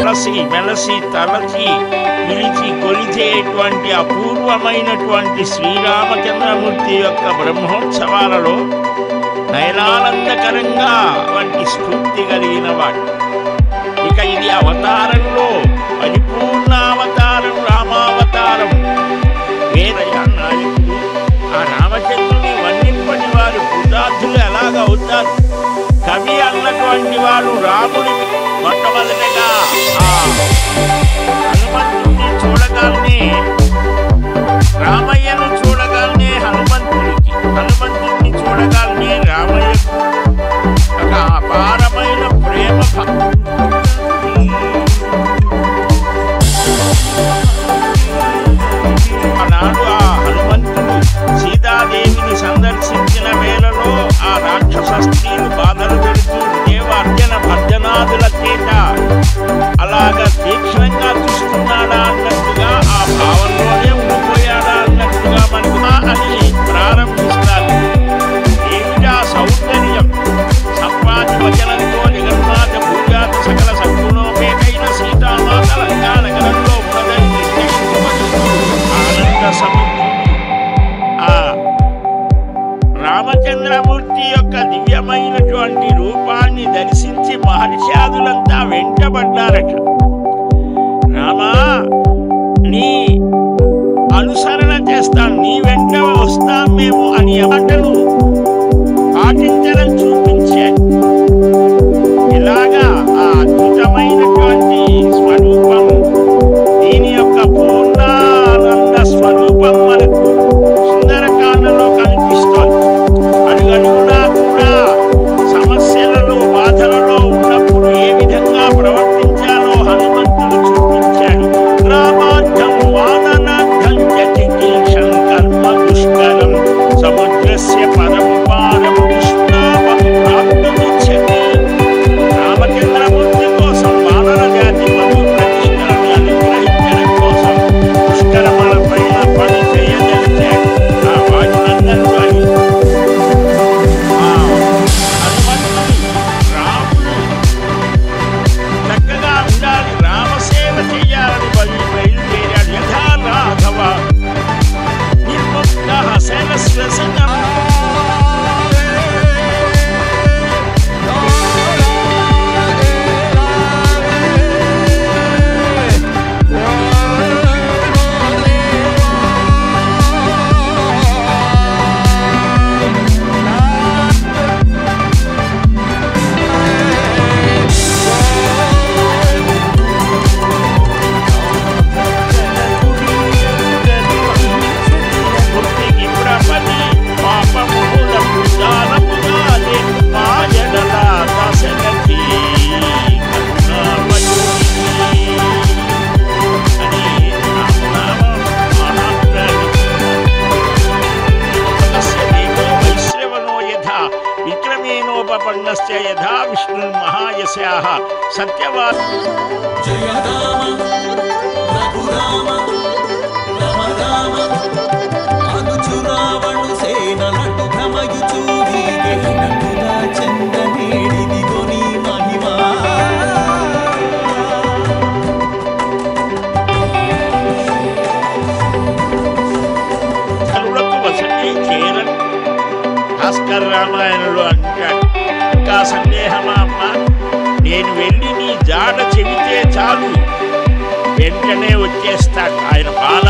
అలసి మెలసి తలచి నిలిచి కొలిచేటువంటి అపూర్వమైనటువంటి శ్రీరామచంద్రమూర్తి యొక్క బ్రహ్మోత్సవాలలో నయనానందకరంగా వంటి స్ఫూర్తి కలిగిన వాడు. ఇక ఇది అవతారంలో పరిపూర్ణ అవతారం రామావతారం. వేదయా ఆ రామచంద్రుని వర్ణింపని వారు కృతార్థులు ఎలాగ అవుతారు? కవి అన్నటువంటి వారు రామ రామయ్య నిలబడ్డారట రామా నీ అనుసరణ చేస్తాం నీ వెంట వస్తాం మేము అని అంటను यथा विष्णु विष्णुर्महायस्याः सत्यवाद। जय राम राम। భాస్కర్ అంటాడు. ఇంకా సందేహమా అమ్మా నేను వెళ్ళి నీ జాడ చెబితే చాలు. వెంటనే వచ్చేస్తాడు. ఆయన బాల